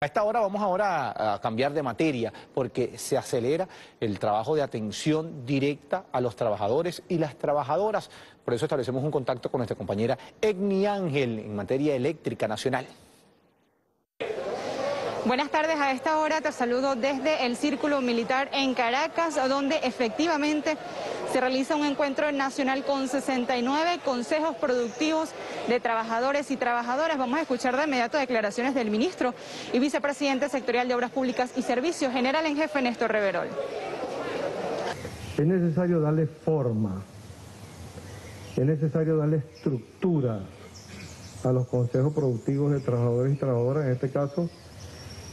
A esta hora vamos ahora a cambiar de materia porque se acelera el trabajo de atención directa a los trabajadores y las trabajadoras. Por eso establecemos un contacto con nuestra compañera Egni Ángel en materia eléctrica nacional. Buenas tardes, a esta hora te saludo desde el Círculo Militar en Caracas, donde efectivamente se realiza un encuentro nacional con 69 consejos productivos de trabajadores y trabajadoras. Vamos a escuchar de inmediato declaraciones del ministro y vicepresidente sectorial de Obras Públicas y Servicios, general en jefe Néstor Reverol. Es necesario darle forma, es necesario darle estructura a los consejos productivos de trabajadores y trabajadoras, en este caso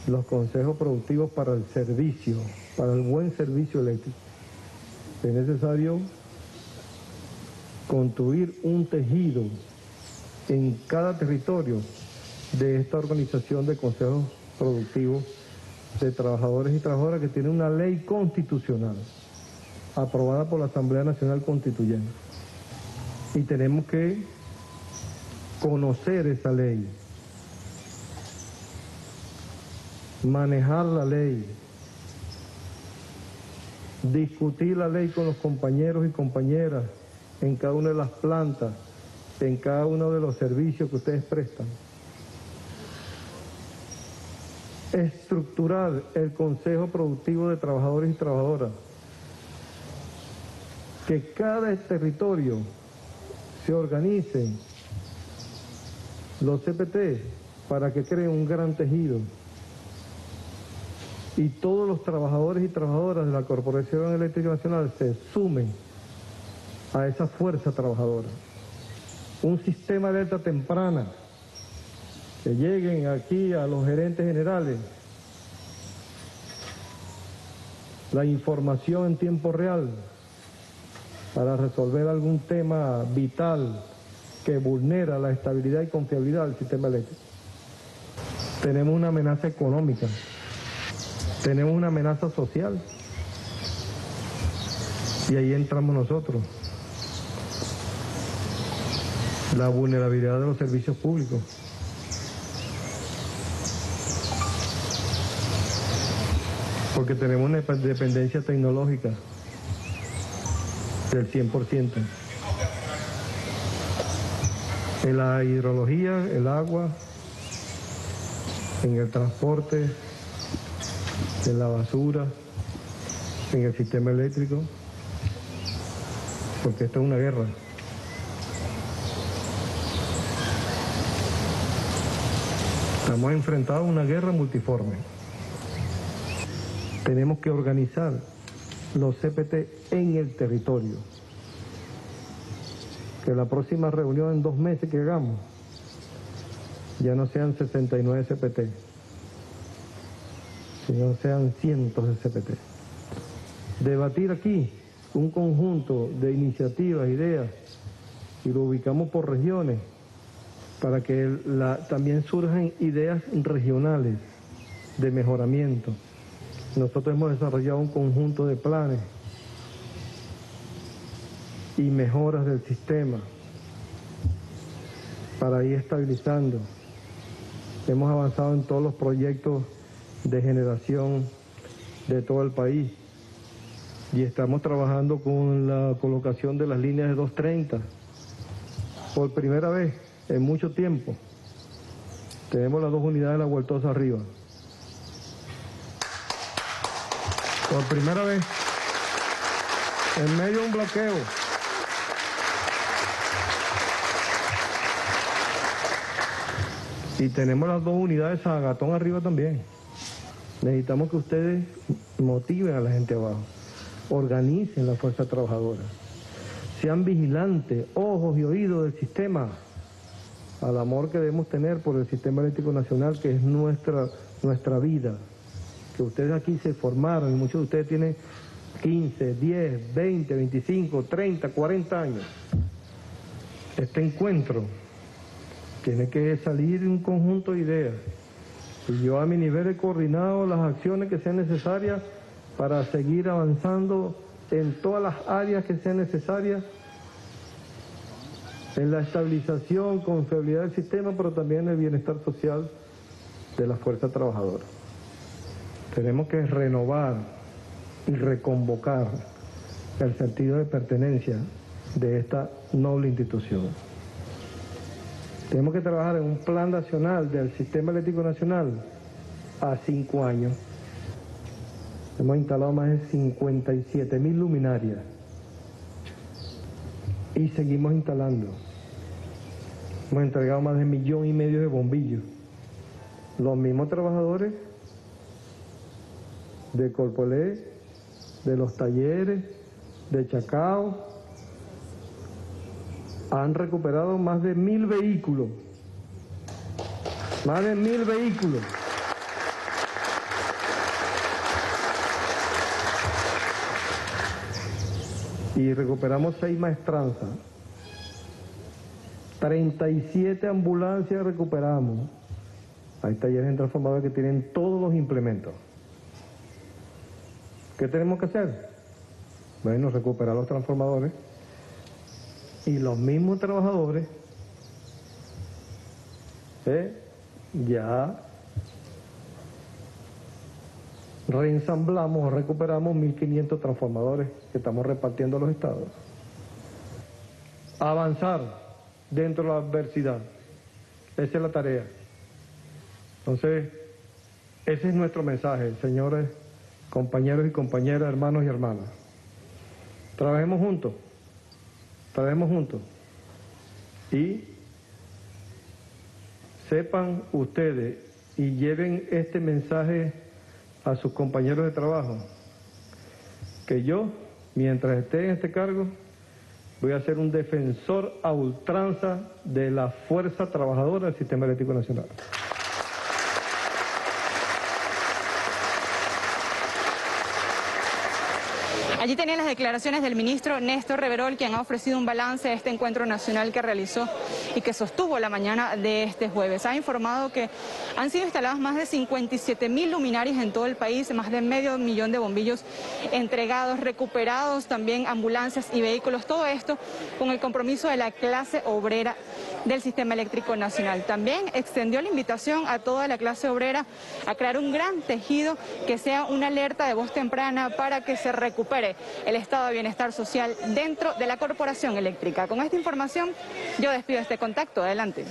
los consejos productivos para el servicio, para el buen servicio eléctrico. Es necesario construir un tejido en cada territorio de esta organización de consejos productivos de trabajadores y trabajadoras que tiene una ley constitucional aprobada por la Asamblea Nacional Constituyente. Y tenemos que conocer esa ley, manejar la ley, discutir la ley con los compañeros y compañeras en cada una de las plantas, en cada uno de los servicios que ustedes prestan. Estructurar el Consejo Productivo de Trabajadores y Trabajadoras. Que cada territorio se organice los CPT para que creen un gran tejido y todos los trabajadores y trabajadoras de la Corporación Eléctrica Nacional se sumen a esa fuerza trabajadora. Un sistema de alerta temprana, que lleguen aquí a los gerentes generales la información en tiempo real para resolver algún tema vital que vulnera la estabilidad y confiabilidad del sistema eléctrico. Tenemos una amenaza económica tenemos una amenaza social. Y ahí entramos nosotros. La vulnerabilidad de los servicios públicos. Porque tenemos una dependencia tecnológica del 100%. En la hidrología, el agua, en el transporte, en la basura, en el sistema eléctrico, porque esto es una guerra. Estamos enfrentados a una guerra multiforme. Tenemos que organizar los CPT en el territorio. Que la próxima reunión en dos meses que hagamos ya no sean 69 CPT, no sean cientos de CPT. Debatir aquí un conjunto de iniciativas, ideas, y lo ubicamos por regiones, para que también surjan ideas regionales de mejoramiento. Nosotros hemos desarrollado un conjunto de planes y mejoras del sistema para ir estabilizando. Hemos avanzado en todos los proyectos de generación de todo el país. Y estamos trabajando con la colocación de las líneas de 230. Por primera vez en mucho tiempo tenemos las dos unidades de la Vueltosa arriba. Por primera vez en medio de un bloqueo. Y tenemos las dos unidades de Gatón arriba también. Necesitamos que ustedes motiven a la gente abajo, organicen la fuerza trabajadora, sean vigilantes, ojos y oídos del sistema, al amor que debemos tener por el sistema eléctrico nacional, que es nuestra, nuestra vida. Que ustedes aquí se formaron, y muchos de ustedes tienen 15, 10, 20, 25, 30, 40 años. Este encuentro tiene que salir un conjunto de ideas y yo a mi nivel he coordinado las acciones que sean necesarias para seguir avanzando en todas las áreas que sean necesarias en la estabilización, confiabilidad del sistema, pero también en el bienestar social de la fuerza trabajadora. Tenemos que renovar y reconvocar el sentido de pertenencia de esta noble institución. Tenemos que trabajar en un plan nacional del Sistema Eléctrico Nacional a cinco años. Hemos instalado más de 57 mil luminarias y seguimos instalando. Hemos entregado más de un millón y medio de bombillos. Los mismos trabajadores de Corpolé, de los talleres, de Chacao, han recuperado más de mil vehículos. Más de mil vehículos. Y recuperamos seis maestranzas. 37 ambulancias recuperamos. Hay talleres en transformadores que tienen todos los implementos. ¿Qué tenemos que hacer? Bueno, recuperar los transformadores y los mismos trabajadores ¿eh? ya reensamblamos o recuperamos 1.500 transformadores que estamos repartiendo a los estados. Avanzar dentro de la adversidad. Esa es la tarea. Entonces, ese es nuestro mensaje, señores, compañeros y compañeras, hermanos y hermanas. Trabajemos juntos. Trabajemos juntos. Y sepan ustedes y lleven este mensaje a sus compañeros de trabajo, que yo, mientras esté en este cargo, voy a ser un defensor a ultranza de la fuerza trabajadora del Sistema Eléctrico Nacional. Allí tenían las declaraciones del ministro Néstor Reverol, quien ha ofrecido un balance de este encuentro nacional que realizó y que sostuvo la mañana de este jueves. Ha informado que han sido instaladas más de 57 mil luminarias en todo el país, más de medio millón de bombillos entregados, recuperados, también ambulancias y vehículos, todo esto con el compromiso de la clase obrera del Sistema Eléctrico Nacional. También extendió la invitación a toda la clase obrera a crear un gran tejido que sea una alerta de voz temprana para que se recupere el estado de bienestar social dentro de la corporación eléctrica. Con esta información yo despido este contacto. Adelante.